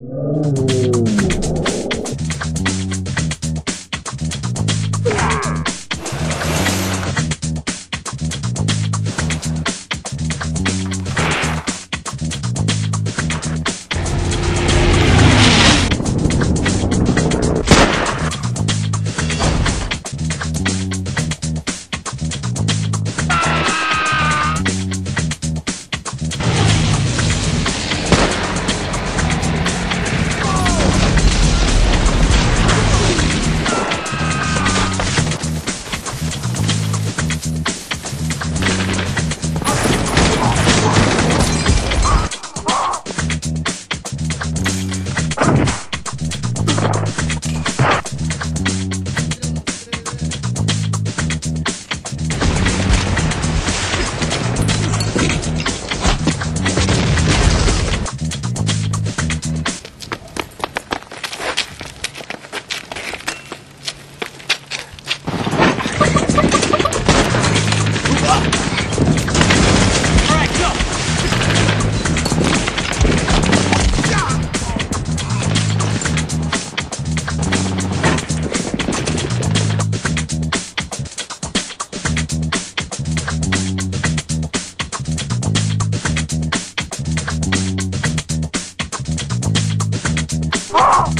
Música Oh!